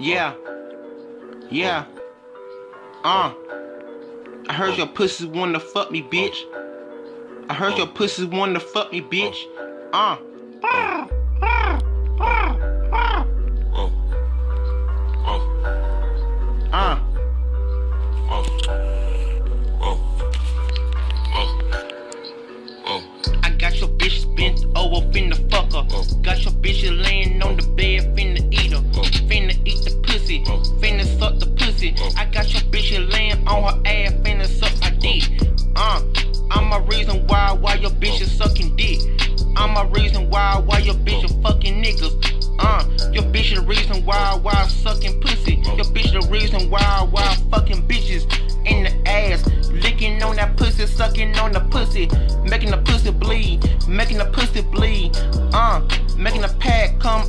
Yeah. Yeah. Uh. I heard your pussy wanna fuck me, bitch. I heard your pussy wanna fuck me, bitch. Uh. Uh. I bitch laying on her ass, finna suck my dick. Uh, I'm a reason why why your bitch is sucking dick. I'm a reason why why your bitch is fucking niggas. Uh, your bitch the reason why why I'm sucking pussy. Your bitch the reason why why I'm fucking bitches in the ass, licking on that pussy, sucking on the pussy, making the pussy bleed, making the pussy bleed. Uh, making the pad come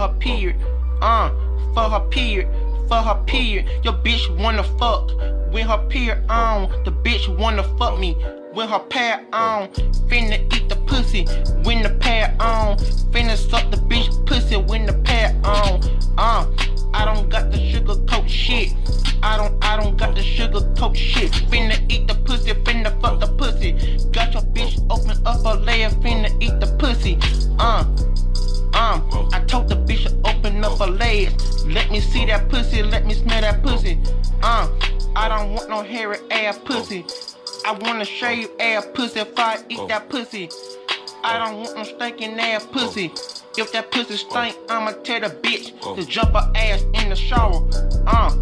her period. Uh, for her period, for her period. Your bitch wanna fuck when her period on. The bitch wanna fuck me when her pad on. Finna eat the pussy when the pad on. Finna suck the bitch pussy when the pad on. Uh, I don't got the sugar coat shit. I don't, I don't got the sugar coat shit. Finna legs. Let me see that pussy, let me smell that pussy. Uh, I don't want no hairy ass pussy. I want a shaved ass pussy if I eat that pussy. I don't want no stinking ass pussy. If that pussy stink, I'ma tell the bitch to jump her ass in the shower. Uh,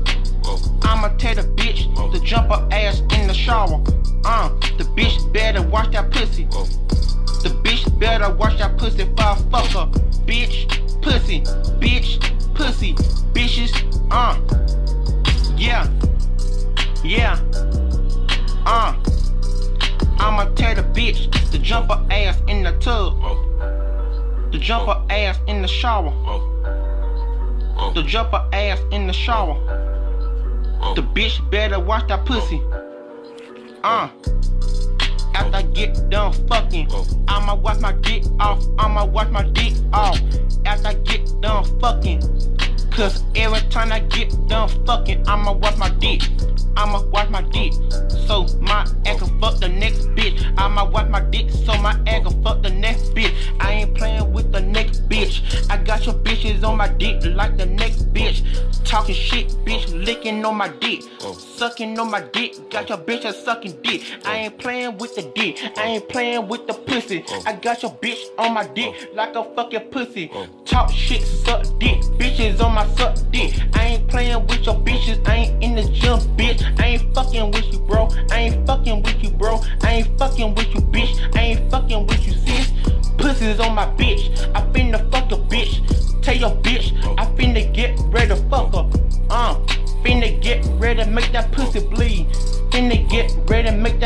I'ma tell the bitch to jump her ass in the shower. Uh, the bitch better watch that pussy. The bitch better watch that pussy if I fuck her. Bitch, pussy, bitch, pussy, bitches, uh. Yeah, yeah, uh. I'ma tear the bitch to jump her ass in the tub. To jump her ass in the shower. To jump her ass in the shower. The bitch better watch that pussy. Uh. After I get done fucking, I'ma wipe my dick off. I'ma wipe my dick off. After I get done fucking. Cause every time I get done fucking, I'ma wipe my dick. I'ma wipe my dick. So my ass can fuck the next bitch. I'ma wipe my dick so my ass can fuck the next bitch. I ain't playing with the next bitch. I got your bitches on my dick like the next bitch. Talking shit, bitch, licking on my dick. Oh. Sucking on my dick. Got your bitch a sucking dick. I ain't playing with the dick. I ain't playing with the pussy. Oh. I got your bitch on my dick oh. like a fucking pussy. Talk shit, suck dick. Bitches on my suck dick. I ain't playing with your bitches. I ain't in the gym, bitch. I ain't fucking with you, bro. I ain't fucking with you, bro. I ain't fucking with you, bitch. I ain't fucking with you, sis. Pussies on my bitch. I finna fuck a bitch. Tell your bitch I finna get ready to fuck her. Uh, finna get ready to make that pussy bleed. Finna get ready to make